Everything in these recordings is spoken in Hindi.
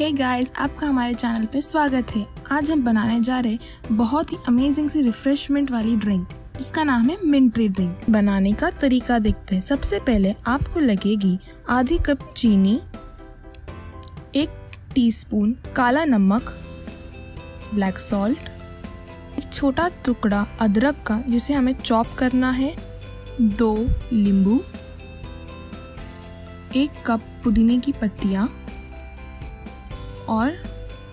हे hey गाइस आपका हमारे चैनल पे स्वागत है। आज हम बनाने जा रहे बहुत ही अमेजिंग सी रिफ्रेशमेंट वाली ड्रिंक जिसका नाम है मिंट्री ड्रिंक बनाने का तरीका देखते हैं। सबसे पहले आपको लगेगी आधी कप चीनी, एक टीस्पून काला नमक ब्लैक सॉल्ट एक छोटा टुकड़ा अदरक का, जिसे हमें चॉप करना है, दो नींबू, एक कप पुदीने की पत्तियाँ और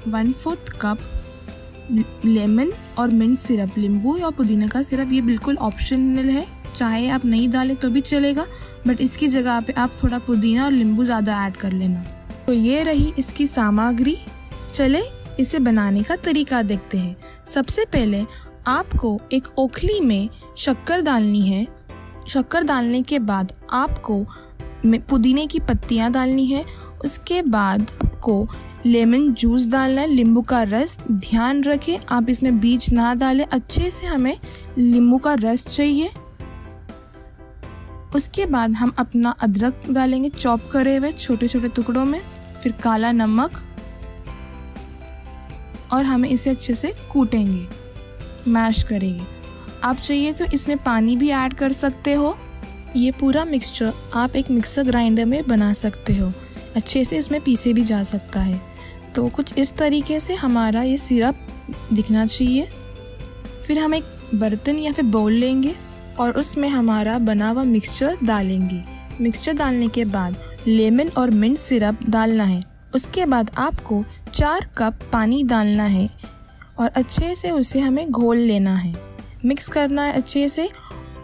वन फोर्थ कप लेमन और मिंट सिरप नींबू या पुदीना का सिरप ये बिल्कुल ऑप्शनल है। चाहे आप नहीं डालें तो भी चलेगा बट इसकी जगह पे आप थोड़ा पुदीना और नींबू ज़्यादा ऐड कर लेना। तो ये रही इसकी सामग्री। चले, इसे बनाने का तरीका देखते हैं। सबसे पहले आपको एक ओखली में शक्कर डालनी है। शक्कर डालने के बाद आपको पुदीने की पत्तियाँ डालनी है। उसके बाद आपको लेमन जूस डालना है नींबू का रस। ध्यान रखें, आप इसमें बीज ना डालें। अच्छे से हमें नींबू का रस चाहिए। उसके बाद हम अपना अदरक डालेंगे चॉप करे हुए छोटे छोटे टुकड़ों में, फिर काला नमक। और हमें इसे अच्छे से कूटेंगे, मैश करेंगे। आप चाहिए तो इसमें पानी भी ऐड कर सकते हो। ये पूरा मिक्सचर आप एक मिक्सर ग्राइंडर में बना सकते हो। अच्छे से इसमें पीसे भी जा सकता है। तो कुछ इस तरीके से हमारा ये सिरप दिखना चाहिए। फिर हम एक बर्तन या फिर बोल लेंगे और उसमें हमारा बना हुआ मिक्सचर डालेंगे। मिक्सचर डालने के बाद लेमन और मिंट सिरप डालना है। उसके बाद आपको चार कप पानी डालना है और अच्छे से उसे हमें घोल लेना है। मिक्स करना है अच्छे से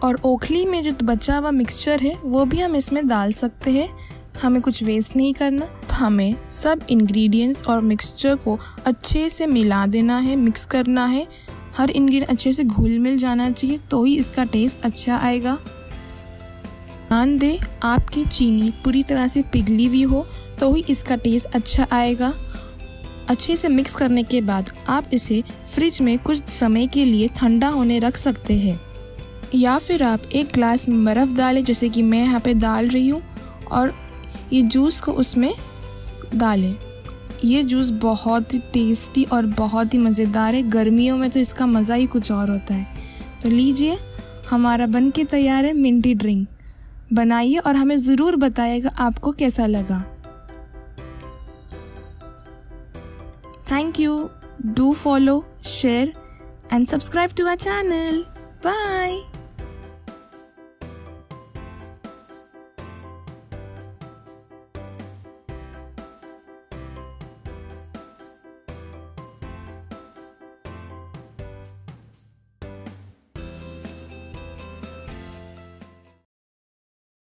और ओखली में जो बचा हुआ मिक्सचर है, वो भी हम इसमें डाल सकते हैं। हमें कुछ वेस्ट नहीं करना, हमें सब इंग्रेडिएंट्स और मिक्सचर को अच्छे से मिला देना है मिक्स करना है। हर इंग्रेडिएंट अच्छे से घुल मिल जाना चाहिए तो ही इसका टेस्ट अच्छा आएगा। ध्यान दें, आपकी चीनी पूरी तरह से पिघली हुई हो तो ही इसका टेस्ट अच्छा आएगा। अच्छे से मिक्स करने के बाद आप इसे फ्रिज में कुछ समय के लिए ठंडा होने रख सकते हैं। या फिर आप एक ग्लास में बर्फ़ डालें, जैसे कि मैं यहाँ पे डाल रही हूँ, और ये जूस को उसमें डालें। ये जूस बहुत ही टेस्टी और बहुत ही मज़ेदार है। गर्मियों में तो इसका मज़ा ही कुछ और होता है। तो लीजिए, हमारा बन के तैयार है मिंटी ड्रिंक। बनाइए और हमें ज़रूर बताइएगा आपको कैसा लगा। Thank you do follow share and subscribe to our channel bye